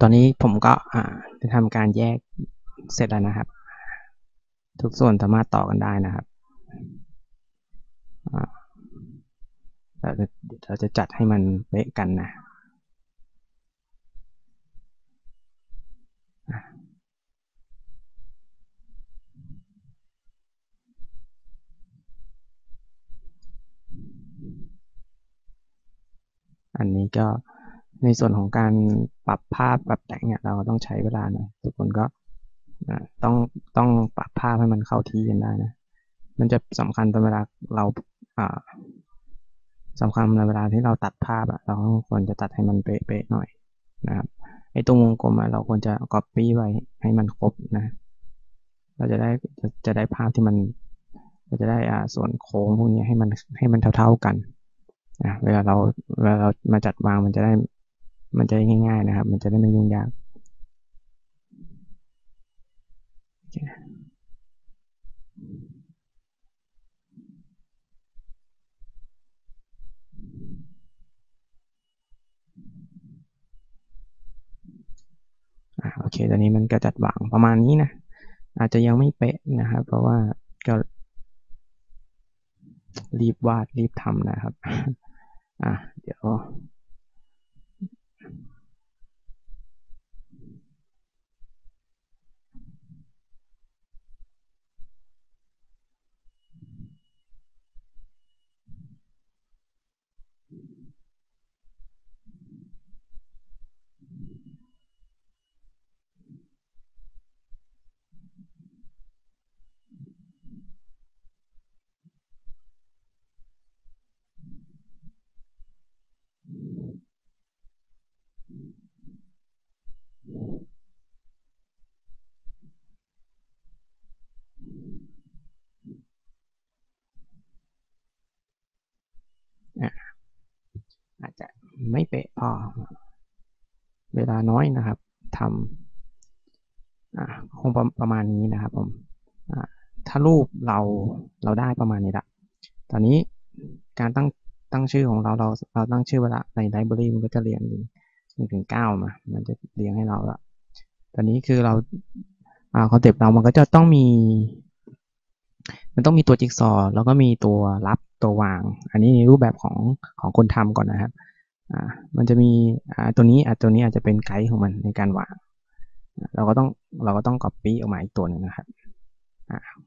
ตอนนี้ผมก็อ่าจะทำการแยกเสร็จแล้วนะครับ ทุกส่วนสามารถต่อกันได้นะครับเราจะเราจะจัดให้มันเป๊ะกันนะอันนี้ก็ในส่วนของการ ปรับภาพปรับแต่งเนี่ยเราก็ต้องใช้เวลาหน่อยทุกคนก็ต้องต้องปรับภาพให้มันเข้าที่กันได้นะ มันจะสำคัญตอนเวลาเราสำคัญในเวลาที่เราตัดภาพอะเราควรจะตัดให้มันเป๊ะๆหน่อยนะครับไอ้ตรงวงกลมอะเราควรจะ copy ไว้ให้มันครบนะ เราจะได้จะจะได้ภาพที่มันเราจะได้อ่าส่วนโค้งพวกนี้ให้มันให้มันเท่าๆกันนะเวลาเราเวลาเรามาจัดวางมันจะได้ มันจะง่าย ๆนะครับ มันจะได้ไม่ยุ่งยากโอเค ตอนนี้มันก็จัดวางประมาณนี้นะ อาจจะยังไม่เป๊ะนะครับ เพราะว่าก็รีบวาดรีบทำนะครับ อะ เดี๋ยวอาจจะ ไม่เป๊ะพอ เวลาน้อยนะครับทำคงประมาณนี้นะครับผมถ้ารูปเราเราได้ประมาณนี้ละ ตอนนี้การตั้งตั้งชื่อของเราเราเราตั้งชื่อเวลาในไลบรารีมันก็จะเรียงหนึ่งถึงเก้ามา มันจะเรียงให้เราละตอนนี้คือเราคอนเซปต์เรามันก็จะต้องมี มันต้องมีตัวจิ๊กซอแล้วก็มีตัวรับตัววาง อันนี้ในรูปแบบของของคนทำก่อนนะครับ มันจะมีตัวนี้ตัวนี้อาจจะเป็นไกด์ของมันในการวาง เราก็ต้องเราก็ต้องก๊อปปี้ออกมาอีกตัวหนึ่งนะครับ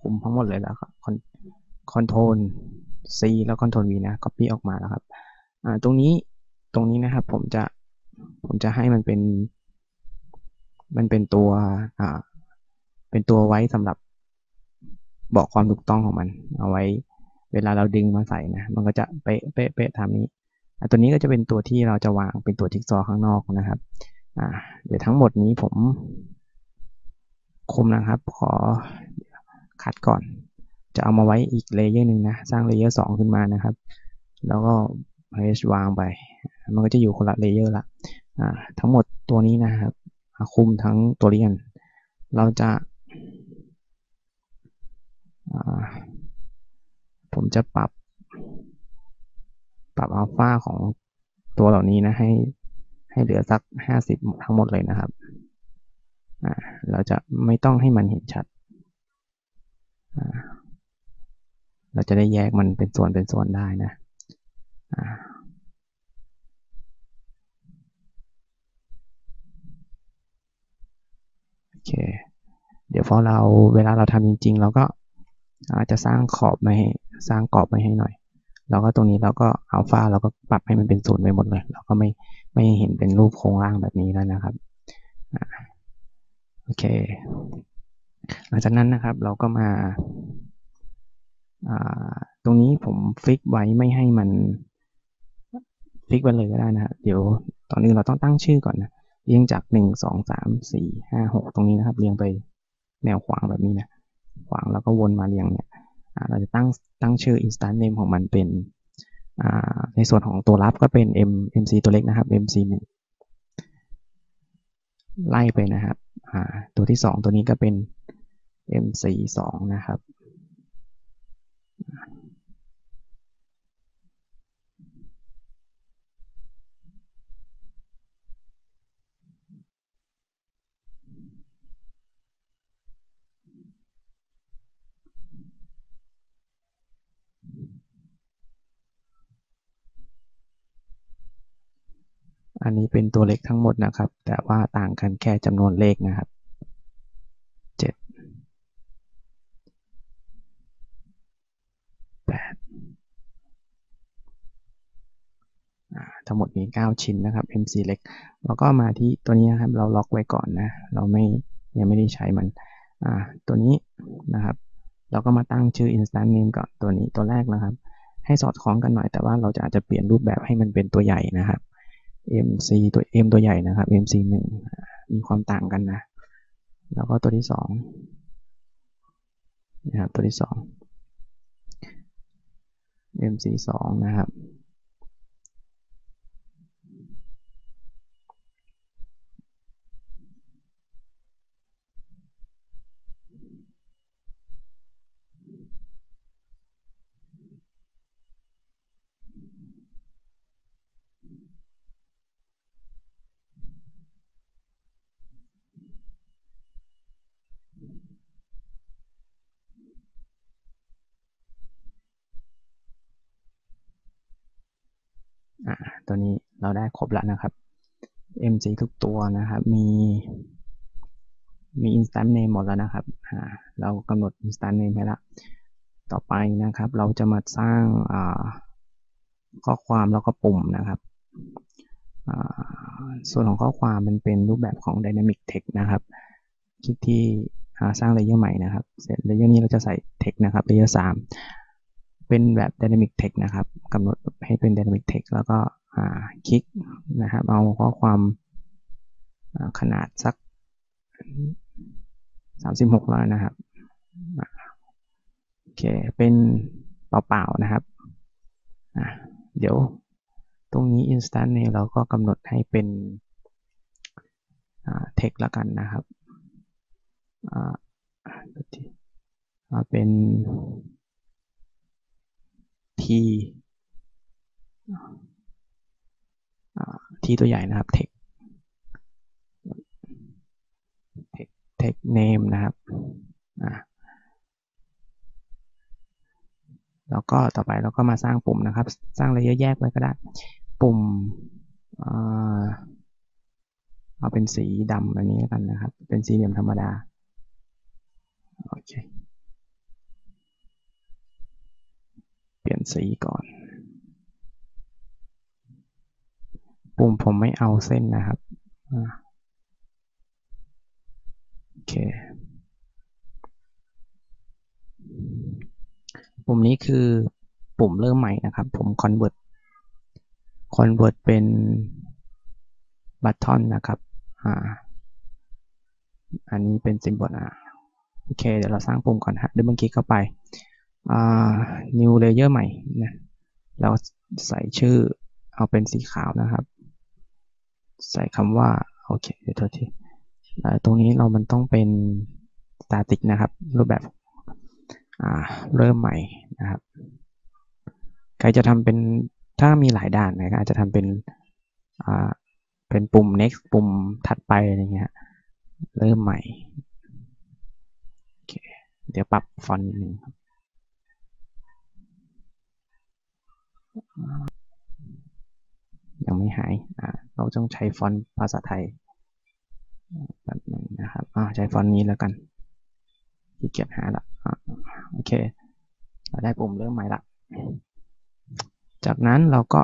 คลุมทั้งหมดเลยแล้วก็คอน control C แล้วคอนโทรล V นะ copy ออกมาแล้วครับตรงนี้ตรงนี้นะครับผมจะผมจะให้มันเป็น มันเป็นตัวเป็นตัวไว้สำหรับบอกความถูกต้องของมัน เอาไว้เวลาเราดึงมาใส่นะ มันก็จะเป๊ะเป๊ะเป๊ะทำนี้ ตัวนี้ก็จะเป็นตัวที่เราจะวางเป็นตัวจิ๊กซอว์ข้างนอกนะครับเดี๋ยวทั้งหมดนี้ผมคลุมนะครับ ขอ cut ก่อน จะเอามาไว้อีก layer หนึ่งนะ สร้าง layer สองขึ้นมานะครับ แล้วก็ h วางไป มันก็จะอยู่คนละ layer ละทั้งหมดตัวนี้นะครับ คุมทั้งตัวเรียน เราจะผมจะปรับ ปรับอัลฟาของตัวเหล่านี้นะให้ให้เหลือสัก 50 ทั้งหมดเลยนะครับ เราจะไม่ต้องให้มันเห็นชัด เราจะได้แยกมันเป็นส่วนเป็นส่วนได้นะโอเค เดี๋ยวพอเราเวลาเราทำจริง ๆ เราก็อาจจะสร้างขอบมาให้สร้างกรอบมาให้หน่อย แล้วก็ตรงนี้เราก็อัลฟาเราก็ปรับให้มันเป็นศูนย์ไปหมดเลย เราก็ไม่ไม่เห็นเป็นรูปโครงร่างแบบนี้แล้วนะครับโอเค หลังจากนั้นนะครับเราก็มาตรงนี้ผมฟิกไว้ไม่ให้มันฟิกไว้เลยก็ได้นะเดี๋ยวตอนนี้เราต้องตั้งชื่อก่อนนะเรียงจากหนึ่งสองสามสี่ห้าหกตรงนี้นะครับ เรียงไปแนวขวางแบบนี้นะขวางแล้วก็วนมาเรียงเนี่ย เราจะตั้งตั้งชื่อ instance name ของมันเป็นในส่วนของตัวรับก็เป็น m mc ตัวเล็กนะครับ mc หนึ่งไล่ไปนะครับตัวที่สองตัวนี้ก็เป็น mc สองนะครับ อันนี้เป็นตัวเลขทั้งหมดนะครับ แต่ว่าต่างกันแค่จำนวนเลขนะครับเจ็ดแปดทั้งหมดมี9ชิ้นนะครับ MC เล็กแล้วก็มาที่ตัวนี้นะครับ เราล็อกไว้ก่อนนะ เราไม่ยังไม่ได้ใช้มันตัวนี้นะครับเราก็มาตั้งชื่อ instant name ก่อนตัวนี้ตัวแรกนะครับ ให้สอดคล้องกันหน่อยแต่ว่าเราจะอาจจะเปลี่ยนรูปแบบให้มันเป็นตัวใหญ่นะครับ MC ตัว M ตัวใหญ่นะครับ MC 1มีความต่างกันนะ แล้วก็ตัวที่2นะครับตัวที่2 MC 2นะครับอ่า ตัวนี้เราได้ครบแล้วนะครับ MC ทุกตัวนะครับ มีมี instant name หมดแล้วนะครับอ่าเรากำหนด instant name ให้แล้วต่อไปนะครับ เราจะมาสร้างข้อความแล้วก็ปุ่มนะครับ ส่วนของข้อความมันเป็นรูปแบบของ dynamic text นะครับ คลิกที่สร้าง layer ใหม่นะครับ เสร็จ layer นี้เราจะใส่ text นะครับ layer สามเป็นแบบ dynamic text นะครับกำหนดให้เป็น dynamic text แล้วก็ คลิกนะครับ เอาข้อความขนาดสัก 36 แล้วนะครับโอเคเป็นเปล่าๆนะครับเดี๋ยวตรงนี้ instant เนี่ยเราก็กำหนดให้เป็น text ละกันนะครับเป็น t ทีตัวใหญ่นะครับ text text name นะครับแล้วก็ต่อไปเราก็มาสร้างปุ่มนะครับ สร้างเลเยอร์แยกไว้ก็ได้ ปุ่มเอาเป็นสีดำอันนี้กันนะครับ เป็นสีเหลี่ยมธรรมดา โอเค เปลี่ยนสีก่อน ปุ่มผมไม่เอาเส้นนะครับโอเค ปุ่มนี้คือปุ่มเริ่มใหม่นะครับ ผม convert convert เป็น button นะครับอ่าอันนี้เป็น symbol อะโอเค เดี๋ยวเราสร้างปุ่มก่อนฮะเดี๋ยวเมื่อกี้เข้าไปอ่า new layer ใหม่นะเราใส่ชื่อเอาเป็นสีขาวนะครับ ใส่คำว่า โอเคเดี๋ยวโทษทีตรงนี้เรามันต้องเป็น static นะครับ รูปแบบเริ่มใหม่นะครับ ใครจะทำเป็นถ้ามีหลายด่านนะก็อาจจะทำเป็นเป็นปุ่ม next ปุ่มถัดไปอะไรเงี้ยเริ่มใหม่โอเคเดี๋ยวปรับฟอนต์นิดนึง ยังไม่หายเราต้องใช้ฟอนต์ภาษาไทยแบบนึงนะครับใช้ฟอนต์นี้แล้วกันที่เกียจหาละโอเค เราได้ปุ่มเริ่มใหม่ละ จากนั้นเราก็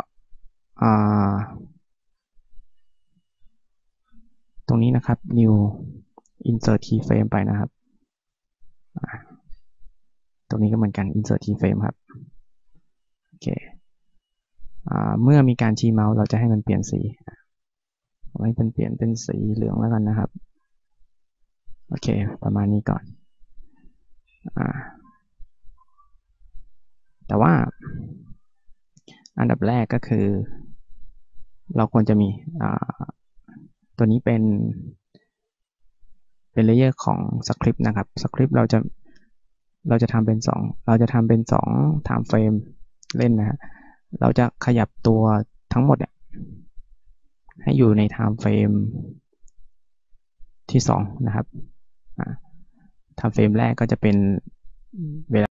ตรงนี้นะครับ new insert keyframe ไปนะครับ ตรงนี้ก็เหมือนกัน insert keyframe ครับ โอเค เมื่อมีการชี้เมาส์เราจะให้มันเปลี่ยนสีให้เป็นเปลี่ยนเป็นสีเหลืองแล้วกันนะครับ โอเค ประมาณนี้ก่อนอแต่ว่า อันดับแรกก็คือ เราควรจะมีตัวนี้เป็น เป็น layer ของสคริปต์นะครับสคริปต์เราจะเราจะทำเป็น 2 เราจะทำเป็น2 time frame เล่นนะฮะ เราจะขยับตัวทั้งหมดเนี่ยให้อยู่ใน time frame ที่ 2 นะครับ time frame แรกก็จะเป็นเวลา